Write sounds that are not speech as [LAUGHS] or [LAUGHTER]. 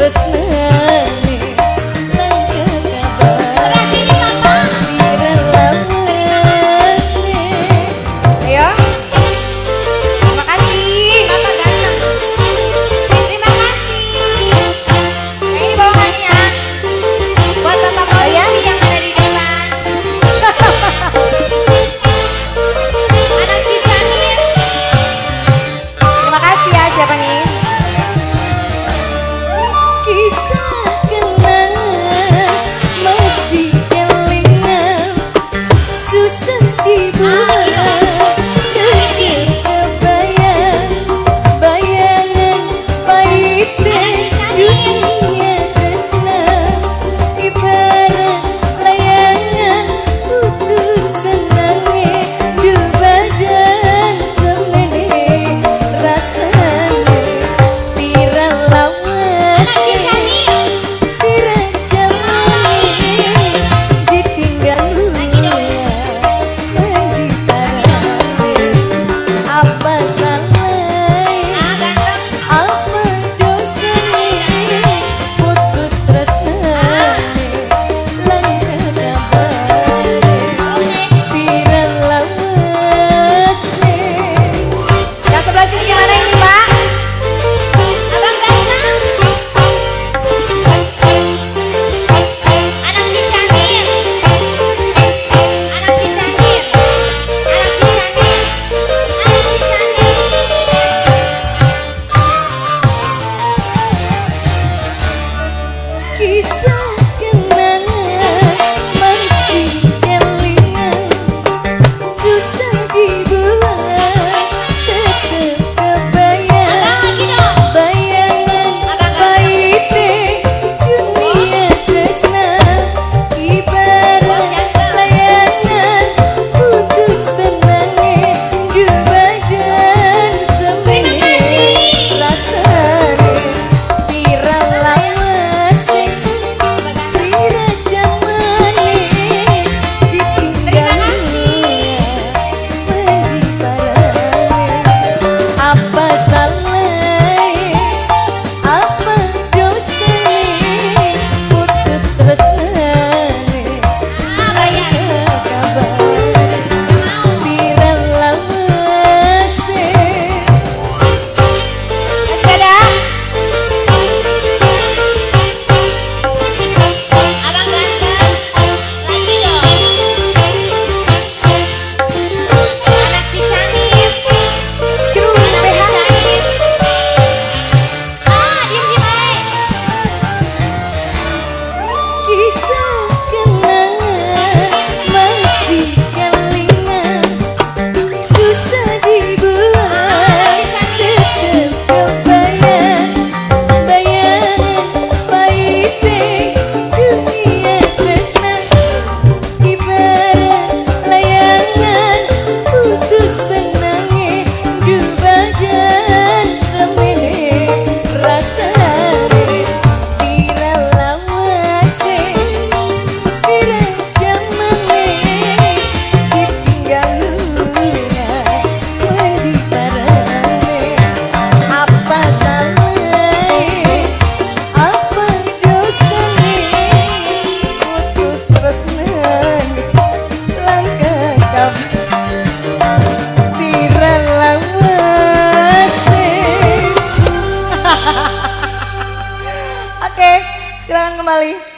Christmas [LAUGHS] Oke, silakan kembali.